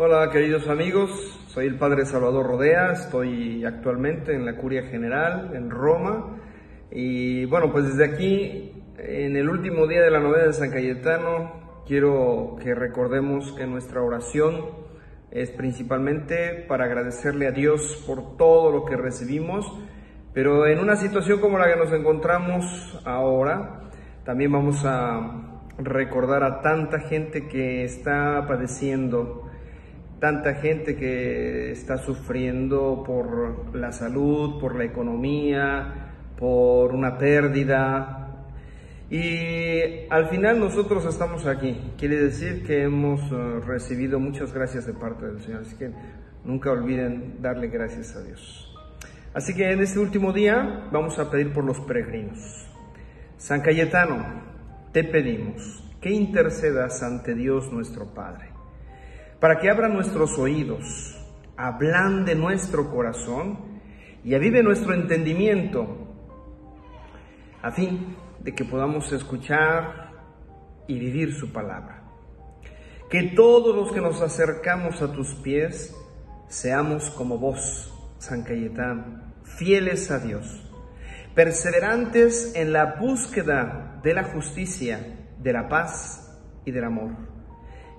Hola queridos amigos, soy el Padre Salvador Rodea, estoy actualmente en la Curia General en Roma. Y bueno, pues desde aquí, en el último día de la novena de San Cayetano, quiero que recordemos que nuestra oración es principalmente para agradecerle a Dios por todo lo que recibimos, pero en una situación como la que nos encontramos ahora, también vamos a recordar a tanta gente que está padeciendo tanta gente que está sufriendo por la salud, por la economía, por una pérdida. Y al final nosotros estamos aquí. Quiere decir que hemos eh, recibido muchas gracias de parte del Señor. Así que nunca olviden darle gracias a Dios. Así que en este último día vamos a pedir por los peregrinos. San Cayetano, te pedimos que intercedas ante Dios nuestro Padre para que abra nuestros oídos, ablande nuestro corazón y avive nuestro entendimiento, a fin de que podamos escuchar y vivir su palabra. Que todos los que nos acercamos a tus pies seamos como vos, San Cayetano, fieles a Dios, perseverantes en la búsqueda de la justicia, de la paz y del amor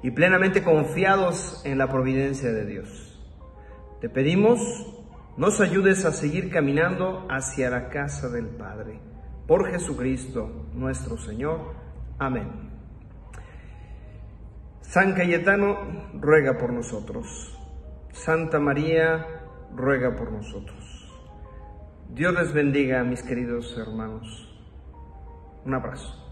y plenamente confiados en la providencia de Dios. Te pedimos, nos ayudes a seguir caminando hacia la casa del Padre. Por Jesucristo nuestro Señor. Amén. San Cayetano, ruega por nosotros. Santa María, ruega por nosotros. Dios les bendiga, mis queridos hermanos. Un abrazo.